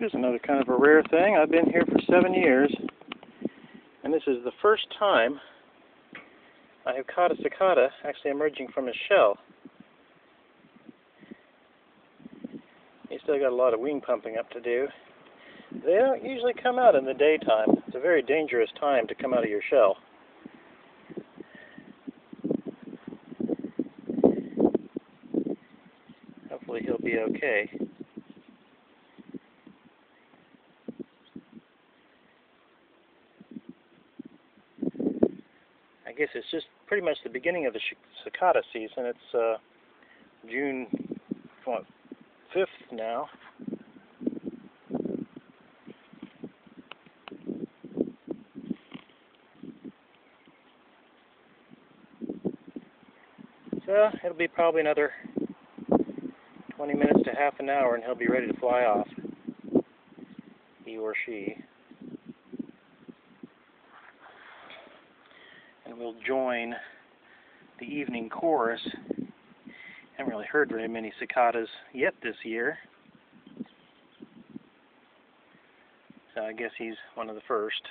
Here's another kind of a rare thing. I've been here for seven years, and this is the first time I have caught a cicada actually emerging from his shell. He's still got a lot of wing pumping up to do. They don't usually come out in the daytime. It's a very dangerous time to come out of your shell. Hopefully he'll be okay. I guess it's just pretty much the beginning of the cicada season. It's uh, June what, 5th now. So it'll be probably another 20 minutes to half an hour and he'll be ready to fly off. He or she. And we'll join the evening chorus. Haven't really heard very many cicadas yet this year. So I guess he's one of the first.